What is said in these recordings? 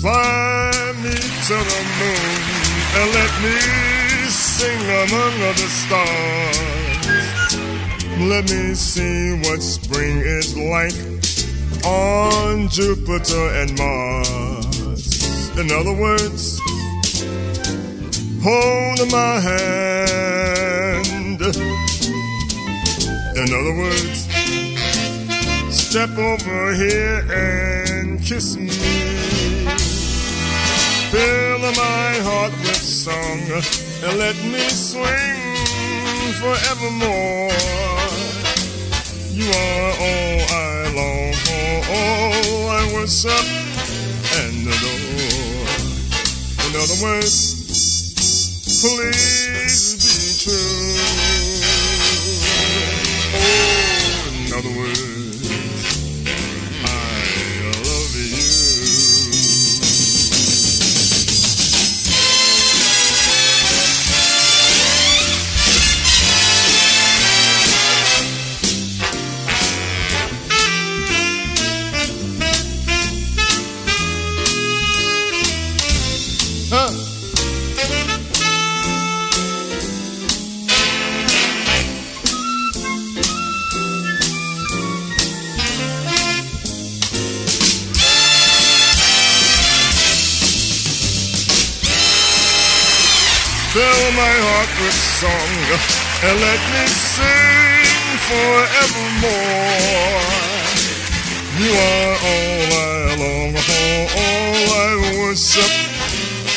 Fly me to the moon and let me sing among the stars. Let me see what spring is like on Jupiter and Mars. In other words, hold my hand. In other words, step over here and kiss me. Fill my heart with song and let me swing forevermore. You are all I long for, all I worship and adore. In other words, please be true. Fill my heart with song and let me sing forevermore. You are all I long for, all I worship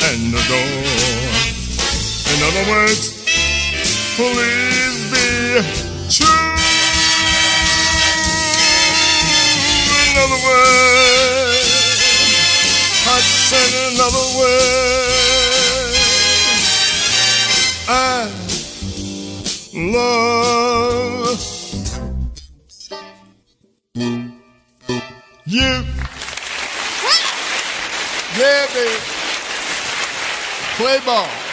and adore. In other words, please be true. In other words, I said another word. Love you. Yeah, baby. Play ball.